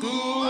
Good